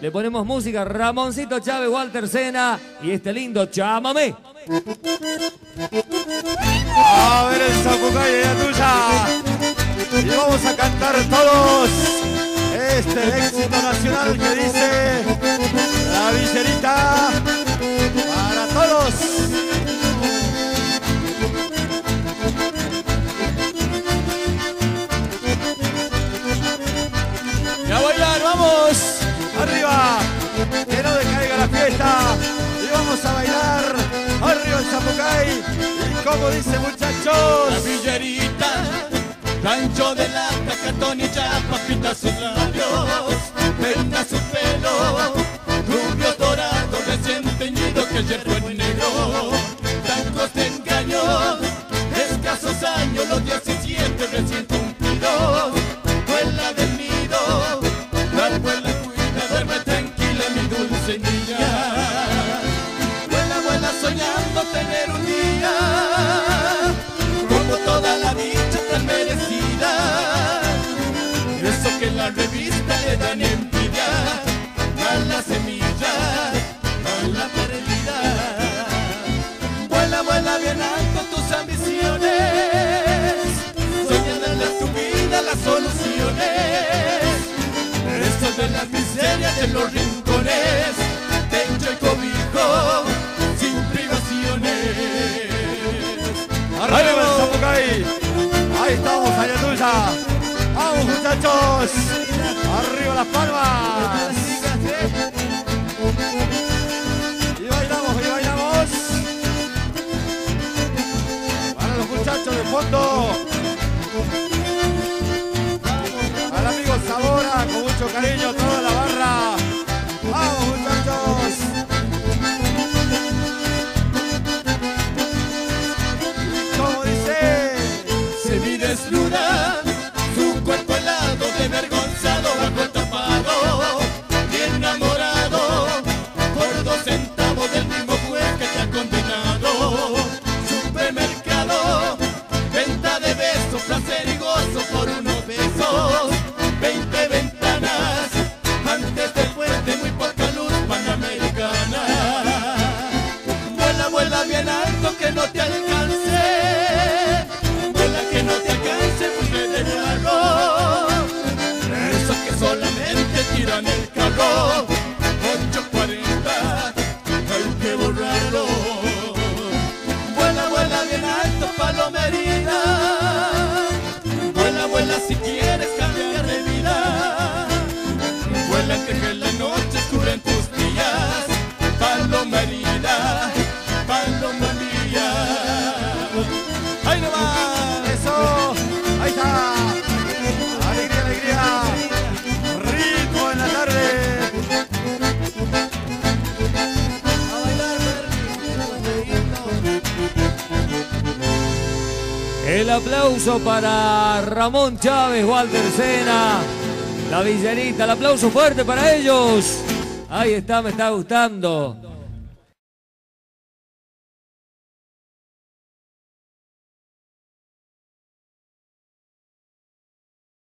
Le ponemos música Ramoncito Chávez, Walter Sena y este lindo Chámame. A ver el Zapucay de tuya. Y vamos a cantar todos este éxito nacional que dice como dice muchachos. La villerita, rancho de lata, cartón y chapa, pinta sus labios, peina su pelo, rubio dorado, recién teñido que llevo en negro, blancos de engaño, escasos años, los 17 recién soñando tener un día como toda la dicha tan merecida. Eso que en la revista le dan envidia la semilla, a la perdida. Vuela, vuela bien alto tus ambiciones, soñando tu vida las soluciones. Eso de las miserias de los rincones, muchachos. Arriba las palmas. Y bailamos, y bailamos. Para los muchachos de fondo. Al amigo Sabora, con mucho cariño, El aplauso para Ramón Chávez, Walter Sena, la Villarita. El aplauso fuerte para ellos. Ahí está, me está gustando.